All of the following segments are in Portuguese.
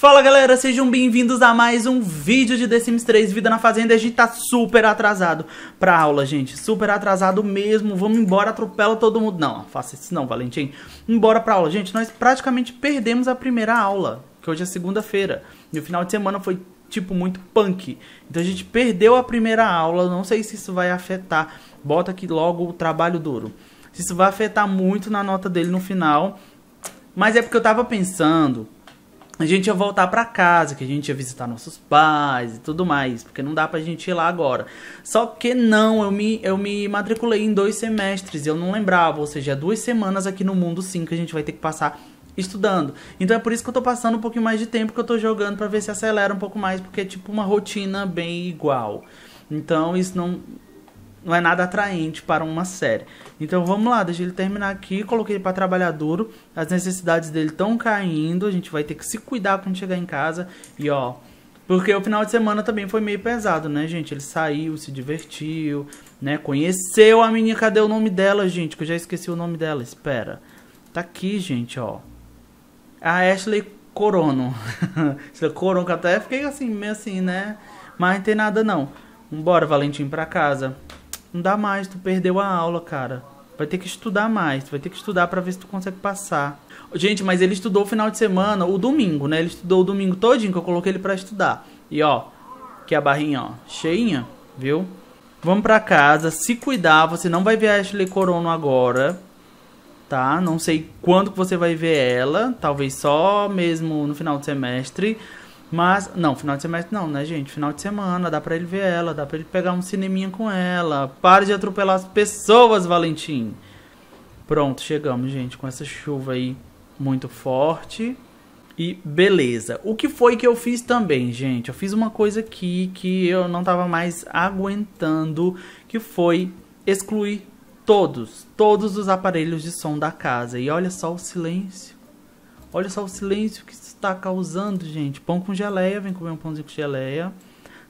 Fala galera, sejam bem-vindos a mais um vídeo de The Sims 3 Vida na Fazenda. A gente tá super atrasado pra aula, gente. Super atrasado mesmo. Vamos embora, atropela todo mundo. Não, faça isso não, Valentim. Embora pra aula. Gente, nós praticamente perdemos a primeira aula, que hoje é segunda-feira. E o final de semana foi, tipo, muito punk. Então a gente perdeu a primeira aula. Não sei se isso vai afetar. Bota aqui logo o trabalho duro. Se isso vai afetar muito na nota dele no final. Mas é porque eu tava pensando a gente ia voltar para casa, que a gente ia visitar nossos pais e tudo mais, porque não dá pra gente ir lá agora. Só que não, eu me, eu me matriculei em dois semestres, eu não lembrava, ou seja, duas semanas aqui no mundo sim que a gente vai ter que passar estudando. Então é por isso que eu tô passando um pouquinho mais de tempo que eu tô jogando para ver se acelera um pouco mais, porque é tipo uma rotina bem igual. Então isso não não é nada atraente para uma série. Então vamos lá, deixa ele terminar aqui. Coloquei ele para trabalhar duro. As necessidades dele estão caindo. A gente vai ter que se cuidar quando chegar em casa. E ó, porque o final de semana também foi meio pesado, né, gente? Ele saiu, se divertiu, né? Conheceu a menina. Cadê o nome dela, gente? Que eu já esqueci o nome dela. Espera. Tá aqui, gente, ó. A Ashley Corono. Ashley Corono, que até fiquei assim, meio assim, né? Mas não tem nada não. Vambora, Valentim, pra casa. Não dá mais, tu perdeu a aula, cara. Vai ter que estudar mais, tu vai ter que estudar para ver se tu consegue passar. Gente, mas ele estudou o final de semana, o domingo, né? Ele estudou o domingo todinho que eu coloquei ele para estudar. E ó, que a barrinha, ó, cheinha, viu? Vamos para casa, se cuidar, você não vai ver a Ashley Corono agora, tá? Não sei quando que você vai ver ela, talvez só mesmo no final do semestre. Mas, não, final de semestre não, né, gente? Final de semana, dá pra ele ver ela, dá pra ele pegar um cineminha com ela. Pare de atropelar as pessoas, Valentim. Pronto, chegamos, gente, com essa chuva aí muito forte. E beleza. O que foi que eu fiz também, gente? Eu fiz uma coisa aqui que eu não tava mais aguentando, que foi excluir todos, todos os aparelhos de som da casa. E olha só o silêncio. Olha só o silêncio que está causando, gente. Pão com geleia, vem comer um pãozinho com geleia.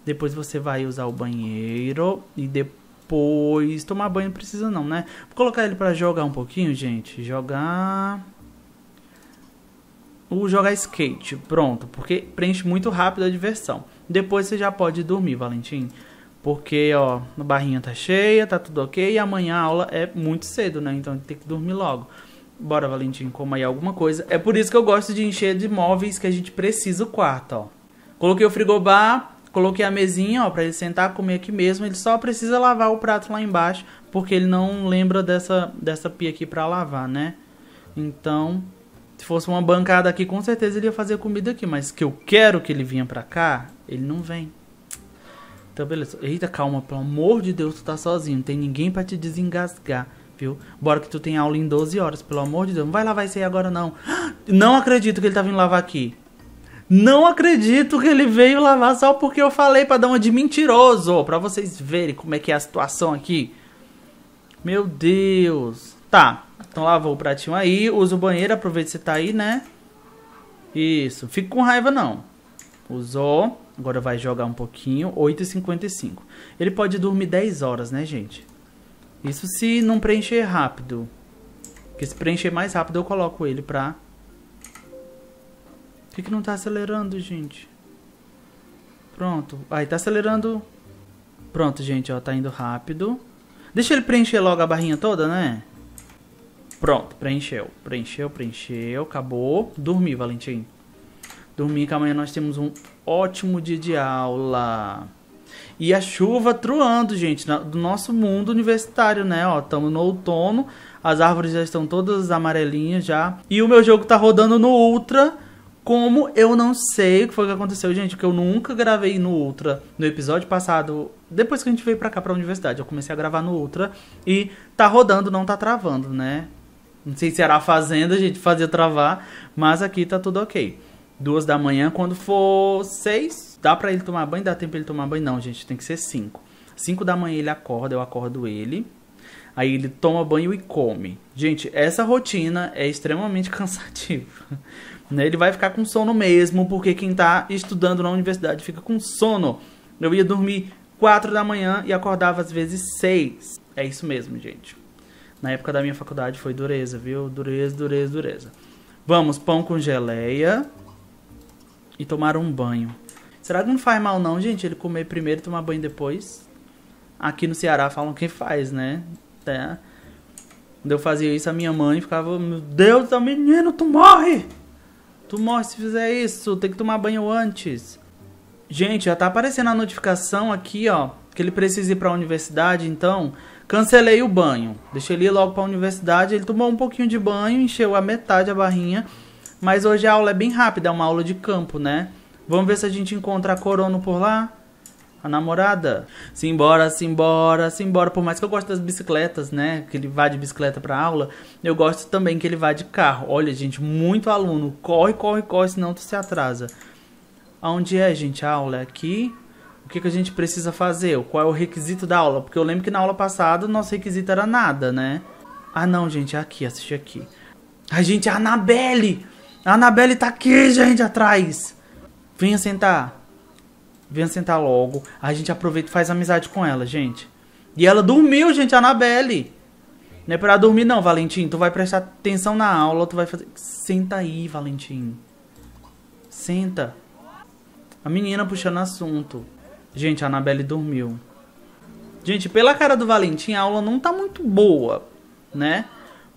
Depois você vai usar o banheiro e depois tomar banho não precisa não, né? Vou colocar ele para jogar um pouquinho, gente. Jogar o jogar skate, pronto, porque preenche muito rápido a diversão. Depois você já pode dormir, Valentim. Porque, ó, a barrinha tá cheia, tá tudo ok. E amanhã a aula é muito cedo, né? Então tem que dormir logo. Bora, Valentim, coma aí alguma coisa. É por isso que eu gosto de encher de móveis que a gente precisa o quarto, ó. Coloquei o frigobar, coloquei a mesinha, ó, pra ele sentar, comer aqui mesmo. Ele só precisa lavar o prato lá embaixo, porque ele não lembra dessa, dessa pia aqui pra lavar, né? Então, se fosse uma bancada aqui, com certeza ele ia fazer comida aqui. Mas que eu quero que ele vinha pra cá, ele não vem. Então, beleza. Eita, calma, pelo amor de Deus, tu tá sozinho. Não tem ninguém para te desengasgar viu? Bora que tu tem aula em 12 horas, pelo amor de Deus. Não vai lavar isso aí agora, não. Não acredito que ele tá vindo lavar aqui. Não acredito que ele veio lavar só porque eu falei para dar uma de mentiroso. Pra vocês verem como é que é a situação aqui. Meu Deus. Tá, então lavou o pratinho aí. Usa o banheiro, aproveita que você tá aí, né? Isso. Fica com raiva, não. Usou. Agora vai jogar um pouquinho. 8h55. Ele pode dormir 10 horas, né, gente? Isso se não preencher rápido. Porque se preencher mais rápido eu coloco ele pra... Por que, que não tá acelerando, gente? Pronto. Aí tá acelerando. Pronto, gente, ó. Tá indo rápido. Deixa ele preencher logo a barrinha toda, né? Pronto, preencheu. Preencheu, preencheu. Acabou. Dormi, Valentim. Dormi que amanhã nós temos um ótimo dia de aula. E a chuva truando, gente, do nosso mundo universitário, né? Ó, estamos no outono, as árvores já estão todas amarelinhas já. E o meu jogo tá rodando no Ultra. Como eu não sei o que foi que aconteceu, gente, porque eu nunca gravei no Ultra. No episódio passado, depois que a gente veio pra cá pra universidade, eu comecei a gravar no Ultra e tá rodando, não tá travando, né? Não sei se era a fazenda, a gente fazia travar, mas aqui tá tudo ok. Duas da manhã, quando for seis, Dá pra ele tomar banho? Dá tempo pra ele tomar banho? Não, gente, tem que ser 5. 5 da manhã ele acorda, eu acordo ele. Aí ele toma banho e come. Gente, essa rotina é extremamente cansativa. Né? Ele vai ficar com sono mesmo, porque quem tá estudando na universidade fica com sono. Eu ia dormir 4 da manhã e acordava às vezes 6. É isso mesmo, gente. Na época da minha faculdade foi dureza, viu? Dureza, dureza, dureza. Vamos, pão com geleia. e tomaram um banho. Será que não faz mal não, gente, ele comer primeiro e tomar banho depois? Aqui no Ceará falam que faz, né? É. Quando eu fazia isso, a minha mãe ficava, meu Deus, menino, tu morre! Tu morre se fizer isso, tem que tomar banho antes. Gente, já tá aparecendo a notificação aqui, ó, que ele precisa ir pra universidade, então cancelei o banho. Deixei ele ir logo pra universidade, ele tomou um pouquinho de banho, encheu a metade a barrinha, mas hoje a aula é bem rápida, é uma aula de campo, né? Vamos ver se a gente encontra a Corono por lá. A namorada. Simbora, simbora, simbora. Por mais que eu goste das bicicletas, né? Que ele vá de bicicleta pra aula. Eu gosto também que ele vá de carro. Olha, gente, muito aluno. Corre, corre, corre, senão tu se atrasa. Aonde é, gente, a aula? É aqui? O que, que a gente precisa fazer? Qual é o requisito da aula? Porque eu lembro que na aula passada o nosso requisito era nada, né? Ah, não, gente, é aqui, assiste aqui. Ai, gente, a Anabelle! A Anabelle tá aqui, gente, atrás. Venha sentar. Venha sentar logo. A gente aproveita e faz amizade com ela, gente. E ela dormiu, gente, a Anabelle. Não é pra dormir, não, Valentim. Tu vai prestar atenção na aula, tu vai fazer. Senta aí, Valentim. Senta. A menina puxando assunto. Gente, a Anabelle dormiu. Gente, pela cara do Valentim, a aula não tá muito boa, né?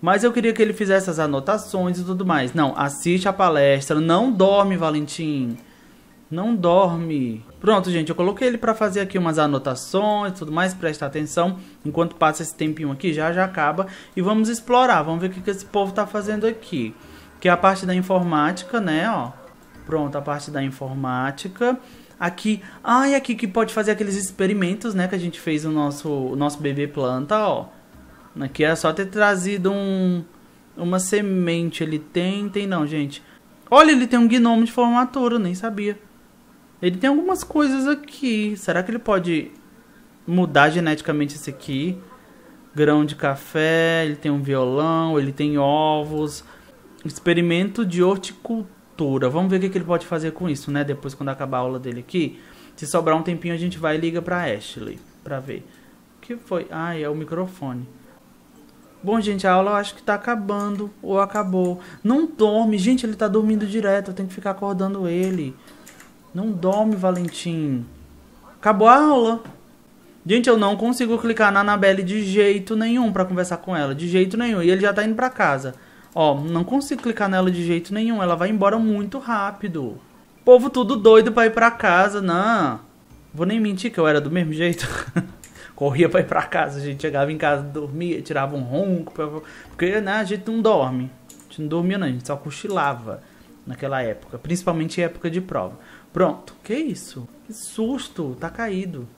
Mas eu queria que ele fizesse as anotações e tudo mais. Não, assiste a palestra, não dorme, Valentim. Não dorme. Pronto, gente, eu coloquei ele para fazer aqui umas anotações e tudo mais, presta atenção. Enquanto passa esse tempinho aqui, já já acaba. E vamos explorar, vamos ver o que, que esse povo tá fazendo aqui. Que é a parte da informática, né, ó. Pronto, a parte da informática. Aqui, ah, aqui que pode fazer aqueles experimentos, né, que a gente fez no nosso, o nosso bebê planta, ó. Aqui é só ter trazido um, uma semente. Ele tem, tem não, gente. Olha, ele tem um gnomo de formatura, nem sabia. Ele tem algumas coisas aqui. Será que ele pode mudar geneticamente esse aqui? Grão de café, ele tem um violão, ele tem ovos. Experimento de horticultura. Vamos ver o que ele pode fazer com isso, né? Depois, quando acabar a aula dele aqui. Se sobrar um tempinho, a gente vai e liga pra Ashley. Pra ver. O que foi? Ah, é o microfone. Bom, gente, a aula eu acho que tá acabando. Ou acabou. Não dorme. Gente, ele tá dormindo direto. Eu tenho que ficar acordando ele. Não dorme, Valentim. Acabou a aula. Gente, eu não consigo clicar na Anabelle de jeito nenhum para conversar com ela. De jeito nenhum. E ele já tá indo pra casa. Ó, não consigo clicar nela de jeito nenhum. Ela vai embora muito rápido. Povo tudo doido pra ir pra casa. Não. Vou nem mentir que eu era do mesmo jeito. Corria pra ir pra casa. A gente chegava em casa, dormia, tirava um ronco. Porque né, a gente não dorme. A gente não dormia, não. A gente só cochilava naquela época. Principalmente em época de prova. Pronto. Que isso? Que susto. Tá caído.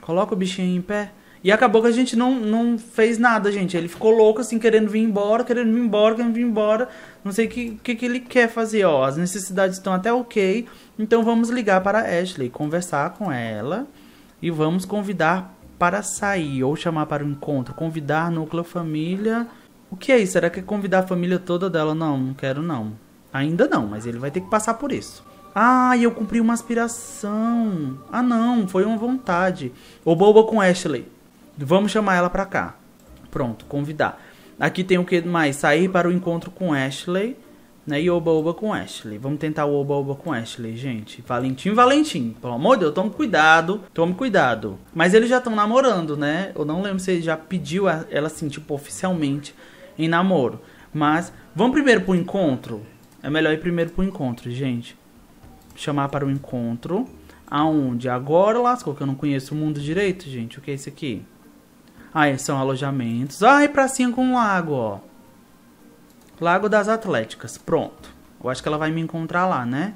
Coloca o bichinho em pé. E acabou que a gente não, não fez nada, gente. Ele ficou louco, assim, querendo vir embora, querendo vir embora, querendo vir embora. Não sei o que, que, que ele quer fazer, ó. As necessidades estão até ok. Então vamos ligar para a Ashley, conversar com ela. E vamos convidar para sair, ou chamar para o encontro. Convidar núcleo família. O que é isso? Será que é convidar a família toda dela? Não, não quero não. Ainda não, mas ele vai ter que passar por isso. Ah, eu cumpri uma aspiração. Ah, não, foi uma vontade. O boba com Ashley. Vamos chamar ela pra cá. Pronto, convidar. Aqui tem o que mais? Sair para o encontro com Ashley. Né? E oba-oba com Ashley. Vamos tentar o oba-oba com Ashley, gente. Valentim, Valentim. Pelo amor de Deus, tome cuidado. Tome cuidado. Mas eles já estão namorando, né? Eu não lembro se ele já pediu ela, assim, tipo, oficialmente em namoro. Mas vamos primeiro pro encontro? É melhor ir primeiro pro encontro, gente chamar para o encontro. Aonde? Agora lascou, que eu não conheço o mundo direito, gente. O que é isso aqui? Ah, são alojamentos. Ah, e pracinha com lago, ó. Lago das Atléticas. Pronto. Eu acho que ela vai me encontrar lá, né?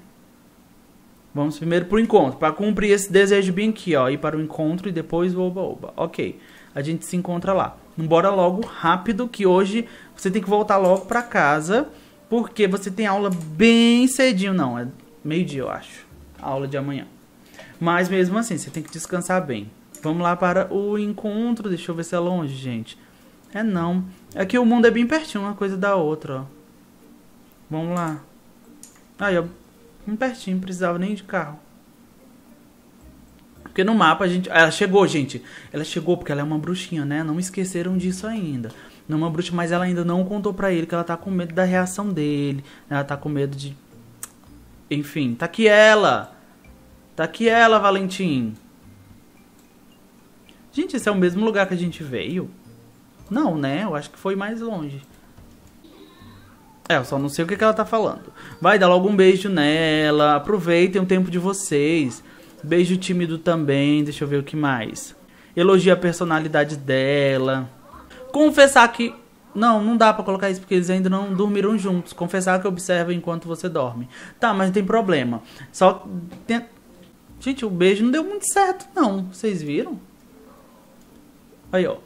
Vamos primeiro pro encontro. Para cumprir esse desejo bem aqui, ó. Ir para o encontro e depois o oba-oba. Ok. A gente se encontra lá. Bora logo, rápido, que hoje você tem que voltar logo para casa. Porque você tem aula bem cedinho. Não, é meio-dia, eu acho. A aula de amanhã. Mas mesmo assim, você tem que descansar bem. Vamos lá para o encontro. Deixa eu ver se é longe, gente. É não. É que o mundo é bem pertinho, uma coisa da outra, ó. Vamos lá. Aí, ó. Bem pertinho, precisava nem de carro. Porque no mapa a gente. Ela chegou, gente. Ela chegou porque ela é uma bruxinha, né? Não esqueceram disso ainda. Não é uma bruxa, mas ela ainda não contou pra ele que ela tá com medo da reação dele. Ela tá com medo de Enfim, tá aqui ela. Tá aqui ela, Valentim. Gente, esse é o mesmo lugar que a gente veio? Não, né? Eu acho que foi mais longe. É, eu só não sei o que, que ela tá falando. Vai dar logo um beijo nela. Aproveitem o tempo de vocês. Beijo tímido também. Deixa eu ver o que mais. Elogia a personalidade dela. Confessar que. Não, não dá pra colocar isso porque eles ainda não dormiram juntos. Confessar que observa enquanto você dorme. Tá, mas não tem problema. Só. Tem... Gente, o beijo não deu muito certo, não. Vocês viram? Aí, ó.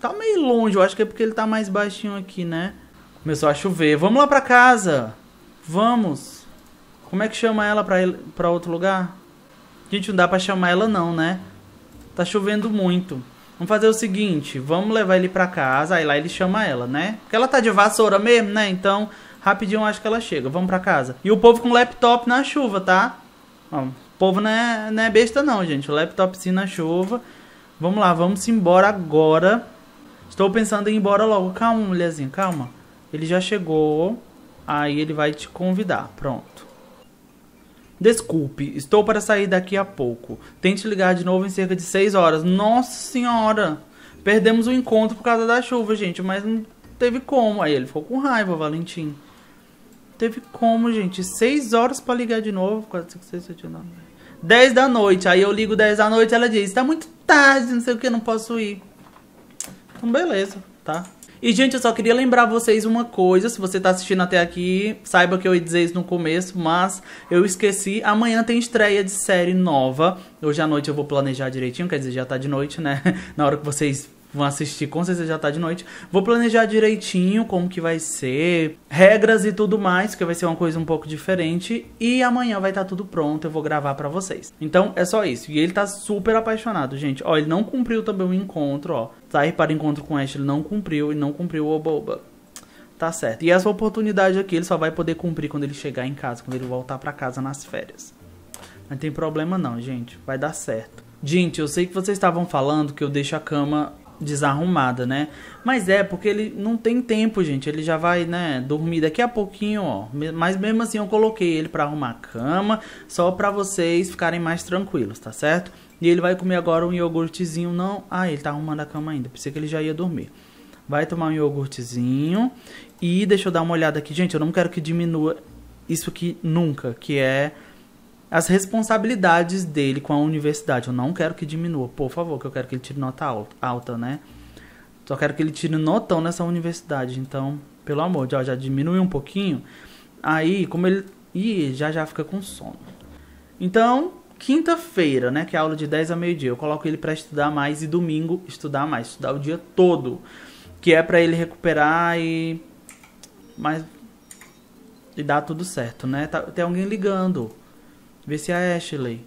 Tá meio longe. Eu acho que é porque ele tá mais baixinho aqui, né? Começou a chover. Vamos lá pra casa. Vamos. Como é que chama ela pra, ir pra outro lugar? Gente, não dá pra chamar ela não, né? Tá chovendo muito. Vamos fazer o seguinte, vamos levar ele pra casa, aí lá ele chama ela, né? Porque ela tá de vassoura mesmo, né? Então, rapidinho acho que ela chega. Vamos pra casa. E o povo com laptop na chuva, tá? O povo não é, não é besta não, gente. O laptopzinho na chuva. Vamos lá, vamos embora agora. Estou pensando em ir embora logo. Calma, mulherzinha, calma. Ele já chegou. Aí ele vai te convidar. Pronto. Desculpe, estou para sair daqui a pouco. Tente ligar de novo em cerca de 6 horas. Nossa senhora! Perdemos o encontro por causa da chuva, gente, mas não teve como. Aí ele ficou com raiva, Valentim. Teve como, gente. 6 horas para ligar de novo. 4, 5, 6, 7, 9. 10 da noite. Aí eu ligo 10 da noite ela diz: Tá muito tarde, não sei o que, não posso ir. Então, beleza, tá? E, gente, eu só queria lembrar vocês uma coisa. Se você tá assistindo até aqui, saiba que eu ia dizer isso no começo, mas eu esqueci. Amanhã tem estreia de série nova. Hoje à noite eu vou planejar direitinho, quer dizer, já tá de noite, né? Na hora que vocês vão assistir, com certeza já tá de noite. Vou planejar direitinho como que vai ser, regras e tudo mais, que vai ser uma coisa um pouco diferente. E amanhã vai estar tá tudo pronto, eu vou gravar para vocês. Então é só isso. E ele tá super apaixonado, gente. Ó, ele não cumpriu também o encontro, ó. Sair para encontro com Ash, ele não cumpriu e não cumpriu o Oba Tá certo. E essa oportunidade aqui ele só vai poder cumprir quando ele chegar em casa, quando ele voltar para casa nas férias. Não tem problema não, gente. Vai dar certo. Gente, eu sei que vocês estavam falando que eu deixo a cama desarrumada, né? Mas é porque ele não tem tempo, gente. Ele já vai, né, dormir daqui a pouquinho, ó. Mas mesmo assim eu coloquei ele para arrumar a cama, só para vocês ficarem mais tranquilos, tá certo? E ele vai comer agora um iogurtezinho, não. Ah, ele tá arrumando a cama ainda. Pensei que ele já ia dormir. Vai tomar um iogurtezinho e deixa eu dar uma olhada aqui, gente, eu não quero que diminua isso aqui nunca, que é as responsabilidades dele com a universidade. Eu não quero que diminua, por favor, que eu quero que ele tire nota alta, né? Só quero que ele tire notão nessa universidade. Então, pelo amor de Deus, já diminui um pouquinho. Aí, como ele. Ih, já já fica com sono. Então, quinta-feira, né? Que é aula de 10 a meio-dia. Eu coloco ele para estudar mais e domingo estudar mais. Estudar o dia todo. Que é para ele recuperar e. Mas. E dar tudo certo, né? Tá, tem alguém ligando. Vê se é a Ashley.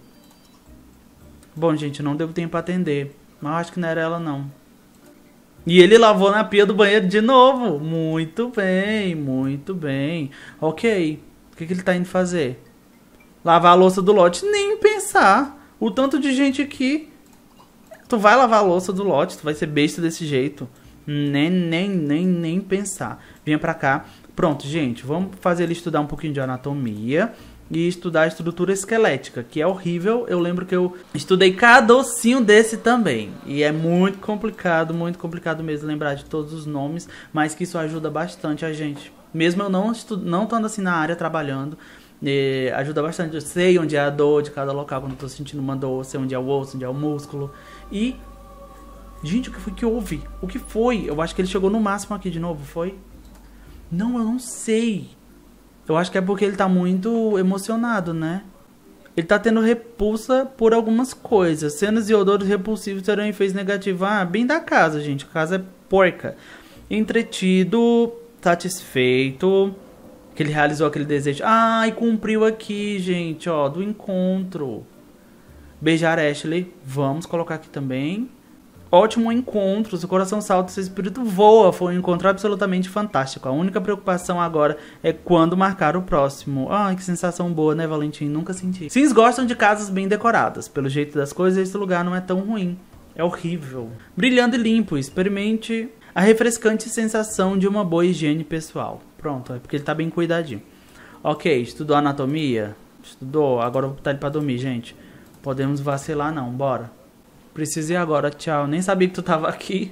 Bom, gente, não deu tempo pra atender. Mas acho que não era ela, não. E ele lavou na pia do banheiro de novo. Muito bem, muito bem. Ok. O que, que ele tá indo fazer? Lavar a louça do lote? Nem pensar. O tanto de gente aqui. Tu vai lavar a louça do lote, tu vai ser besta desse jeito. Nem, nem, nem, nem pensar. Venha pra cá. Pronto, gente, vamos fazer ele estudar um pouquinho de anatomia e estudar a estrutura esquelética, que é horrível. Eu lembro que eu estudei cada ossinho desse também. E é muito complicado, muito complicado mesmo lembrar de todos os nomes, mas que isso ajuda bastante a gente. Mesmo eu não estu não estando assim na área trabalhando, ajuda bastante. Eu sei onde é a dor de cada local quando eu tô sentindo uma dor, sei onde é o osso, onde é o músculo. E gente, o que foi que houve? O que foi? Eu acho que ele chegou no máximo aqui de novo, foi? Não, eu não sei. Eu acho que é porque ele tá muito emocionado, né? Ele tá tendo repulsa por algumas coisas. Cenas e odores repulsivos terão efeitos negativos. Ah, bem da casa, gente. A casa é porca. Entretido, satisfeito. Que ele realizou aquele desejo. Ah, e cumpriu aqui, gente, ó, do encontro. Beijar Ashley. Vamos colocar aqui também ótimo encontro, seu coração salta, seu espírito voa. Foi um encontro absolutamente fantástico. A única preocupação agora é quando marcar o próximo. Ai, que sensação boa, né, Valentim? Nunca senti. Sims gostam de casas bem decoradas. Pelo jeito das coisas, esse lugar não é tão ruim. É horrível. Brilhando e limpo, experimente a refrescante sensação de uma boa higiene pessoal. Pronto, é porque ele tá bem cuidadinho. Ok, estudou anatomia? Estudou, agora vou botar ele pra dormir, gente. Podemos vacilar não, bora. Preciso ir agora, tchau. Nem sabia que tu tava aqui.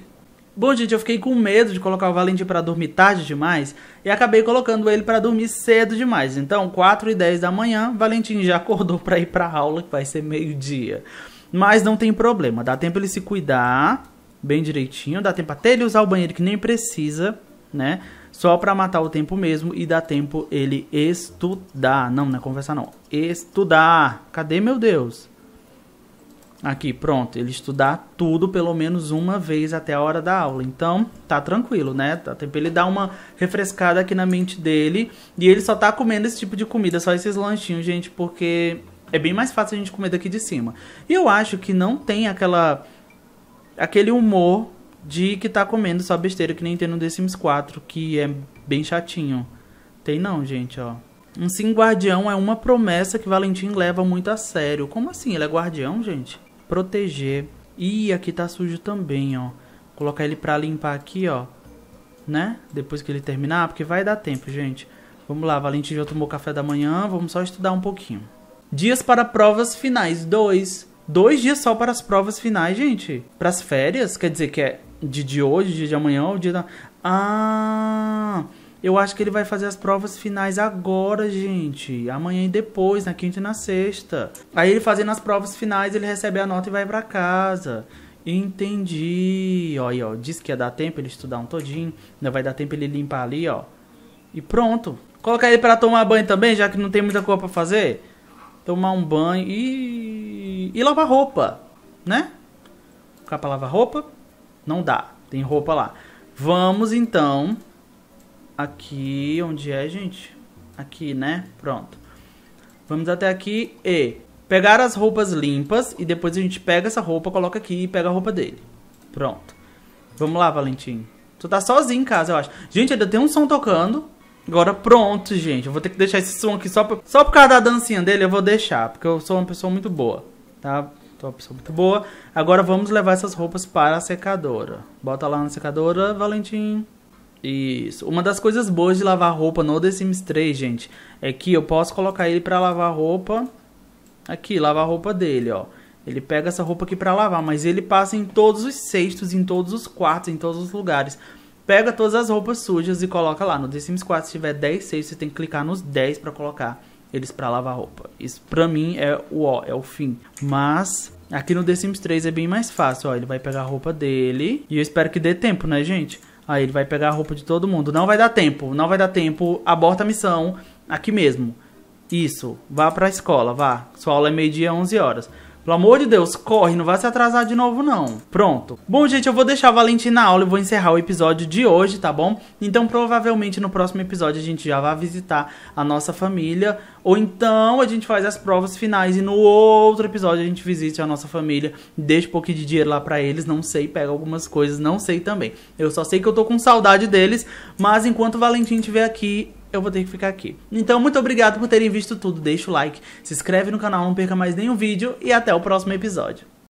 Bom, gente, eu fiquei com medo de colocar o Valentim para dormir tarde demais e acabei colocando ele para dormir cedo demais. Então, 4 e 10 da manhã, Valentim já acordou para ir para aula, que vai ser meio-dia. Mas não tem problema, dá tempo ele se cuidar bem direitinho, dá tempo até ele usar o banheiro que nem precisa, né? Só para matar o tempo mesmo e dá tempo ele estudar. Não, não é conversar não. Estudar. Cadê meu Deus? Aqui, pronto, ele estudar tudo pelo menos uma vez até a hora da aula. Então, tá tranquilo, né? Tá tempo ele dar uma refrescada aqui na mente dele. E ele só tá comendo esse tipo de comida, só esses lanchinhos, gente, porque é bem mais fácil a gente comer daqui de cima. E eu acho que não tem aquela aquele humor de que tá comendo só besteira que nem tem no The Sims 4, que é bem chatinho. Tem não, gente, ó. Um sim guardião é uma promessa que Valentim leva muito a sério. Como assim? Ele é guardião, gente? Proteger. E aqui tá sujo também, ó. Colocar ele pra limpar aqui, ó. Né? Depois que ele terminar, porque vai dar tempo, gente. Vamos lá, Valentim já tomou café da manhã, vamos só estudar um pouquinho. Dias para provas finais, dois. Dois dias só para as provas finais, gente. Para as férias, quer dizer que é de, de hoje, dia de amanhã ou dia da... Ah... Eu acho que ele vai fazer as provas finais agora, gente. Amanhã e depois, na quinta e na sexta. Aí ele fazendo as provas finais, ele recebe a nota e vai para casa. Entendi. Ó, ó. Disse que ia dar tempo ele estudar um todinho. Ainda vai dar tempo ele limpar ali, ó. E pronto. Colocar ele para tomar banho também, já que não tem muita coisa pra fazer. Tomar um banho e. E lavar roupa, né? Ficar pra lavar roupa? Não dá. Tem roupa lá. Vamos então aqui, onde é, gente? Aqui, né? Pronto. Vamos até aqui e pegar as roupas limpas e depois a gente pega essa roupa, coloca aqui e pega a roupa dele. Pronto. Vamos lá, Valentim. Tu tá sozinho em casa, eu acho. Gente, ainda tem um som tocando. Agora pronto, gente. Eu vou ter que deixar esse som aqui só por, só por causa da dancinha dele. Eu vou deixar, porque eu sou uma pessoa muito boa, tá? Sou uma pessoa muito boa. Agora vamos levar essas roupas para a secadora. Bota lá na secadora, Valentim. Isso. Uma das coisas boas de lavar roupa no The Sims 3, gente, é que eu posso colocar ele para lavar roupa aqui, lavar a roupa dele, ó. Ele pega essa roupa aqui para lavar, mas ele passa em todos os cestos, em todos os quartos, em todos os lugares. Pega todas as roupas sujas e coloca lá. No The Sims 4, se tiver 10 cestos, você tem que clicar nos 10 para colocar eles para lavar roupa. Isso pra mim é o ó, é o fim. Mas aqui no The Sims 3 é bem mais fácil, ó. Ele vai pegar a roupa dele e eu espero que dê tempo, né, gente? Aí ele vai pegar a roupa de todo mundo. Não vai dar tempo, não vai dar tempo. Aborta a missão aqui mesmo. Isso, vá pra escola, vá. Sua aula é meio-dia, 11 horas. Pelo amor de Deus, corre, não vai se atrasar de novo não. Pronto. Bom, gente, eu vou deixar a Valentina na aula e vou encerrar o episódio de hoje, tá bom? Então, provavelmente no próximo episódio a gente já vai visitar a nossa família. Ou então a gente faz as provas finais e no outro episódio a gente visite a nossa família. Deixa um pouquinho de dinheiro lá pra eles, não sei, pega algumas coisas, não sei também. Eu só sei que eu tô com saudade deles, mas enquanto o Valentim estiver aqui, eu vou ter que ficar aqui. Então, muito obrigado por terem visto tudo. Deixa o like, se inscreve no canal, não perca mais nenhum vídeo e até o próximo episódio.